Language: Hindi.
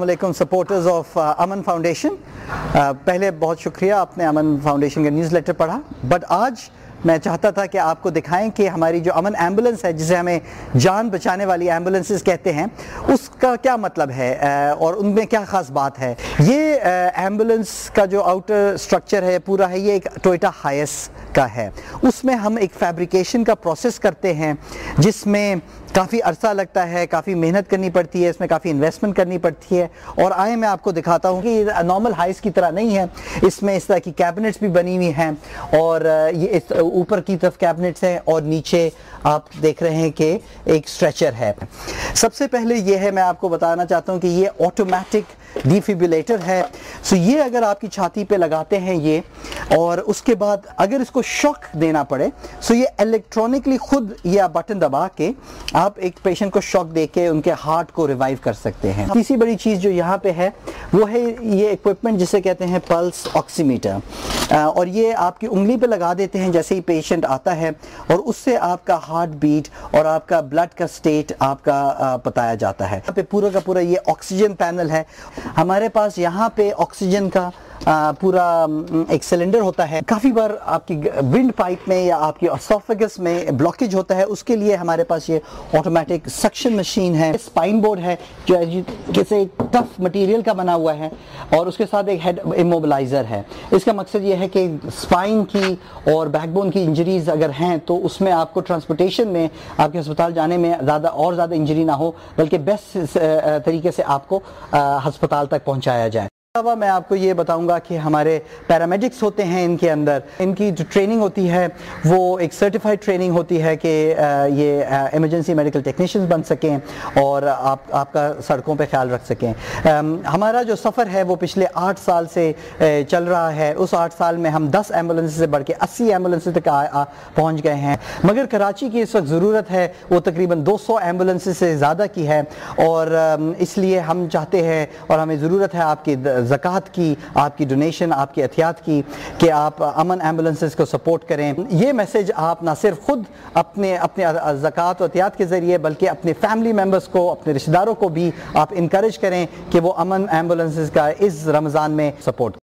वालेकुम सपोर्टर्स ऑफ़ अमन फाउंडेशन पहले बहुत शुक्रिया, आपने अमन फाउंडेशन का न्यूज़ लेटर पढ़ा। बट आज मैं चाहता था कि आपको दिखाएँ कि हमारी जो अमन एंबुलेंस है, जिसे हमें जान बचाने वाली एम्बुलेंसेस कहते हैं, उसका क्या मतलब है और उनमें क्या ख़ास बात है? ये एंबुलेंस का जो आउटर स्ट्रक्चर है, पूरा है, ये एक टोयोटा हाइस का है। उसमें हम एक फैब्रिकेशन का प्रोसेस करते हैं, जिसमें काफ़ी अरसा लगता है, काफ़ी मेहनत करनी पड़ती है, इसमें काफ़ी इन्वेस्टमेंट करनी पड़ती है। और आए मैं आपको दिखाता हूँ कि नॉर्मल हाइस की तरह नहीं है, इसमें इस तरह की कैबिनेट्स भी बनी हुई हैं, और ये इस ऊपर की तरफ़ कैबिनेट्स हैं और नीचे आप देख रहे हैं कि एक स्ट्रेचर है। सबसे पहले ये है, मैं आपको बताना चाहता हूँ कि ये ऑटोमेटिक डिफिबिलेटर है। सो ये अगर आपकी छाती पे लगाते हैं ये और उसके बाद अगर इसको शॉक देना पड़े सो ये इलेक्ट्रॉनिकली खुद ये बटन दबा के आप एक पेशेंट को शॉक दे के उनके हार्ट को रिवाइव कर सकते हैं। तीसरी बड़ी चीज़ जो यहाँ पे है, वो है ये इक्विपमेंट जिसे कहते हैं पल्स ऑक्सीमीटर और ये आपकी उंगली पे लगा देते हैं जैसे ही पेशेंट आता है और उससे आपका हार्ट बीट और आपका ब्लड का स्टेट आपका बताया जाता है। यहाँ पे पूरा का पूरा ये ऑक्सीजन पैनल है। हमारे पास यहाँ पे ऑक्सीजन का पूरा एक सिलेंडर होता है। काफ़ी बार आपकी विंड पाइप में या आपकी ऑसोफेगस में ब्लॉकेज होता है। उसके लिए हमारे पास ये ऑटोमेटिक सक्शन मशीन है। स्पाइन बोर्ड है, जो जैसे टफ मटेरियल का बना हुआ है और उसके साथ एक हेड इमोबलाइजर है। इसका मकसद ये है कि स्पाइन की और बैकबोन की इंजरीज अगर हैं तो उसमें आपको ट्रांसपोर्टेशन में, आपके अस्पताल जाने में ज़्यादा, और ज़्यादा इंजरी ना हो, बल्कि बेस्ट तरीके से आपको अस्पताल तक पहुँचाया जाए। अलावा मैं आपको ये बताऊँगा कि हमारे पैरामेडिक्स होते हैं इनके अंदर। इनकी जो ट्रेनिंग होती है, वो एक सर्टिफाइड ट्रेनिंग होती है कि ये इमरजेंसी मेडिकल टेक्नीशियंस बन सकें और आप, आपका सड़कों पे ख्याल रख सकें। हमारा जो सफ़र है, वो पिछले आठ साल से चल रहा है। उस आठ साल में हम दस एंबुलेंस से बढ़ के अस्सी एंबुलेंस तक पहुँच गए हैं। मगर कराची की इस वक्त ज़रूरत है, वो तकरीबन दो सौ से ज़्यादा की है और इसलिए हम चाहते हैं और हमें ज़रूरत है आपकी ज़क़़त की, आपकी डोनेशन आपकी एहतियात की कि आप अमन एम्बुलेंसेस को सपोर्ट करें। ये मैसेज आप ना सिर्फ़ खुद अपने अपने ज़क़़त और एहतियात के ज़रिए, बल्कि अपने फैमिली मेंबर्स को, अपने रिश्तेदारों को भी आप इनक्रेज करें कि वो अमन एम्बुलेंसेस का इस रमज़ान में सपोर्ट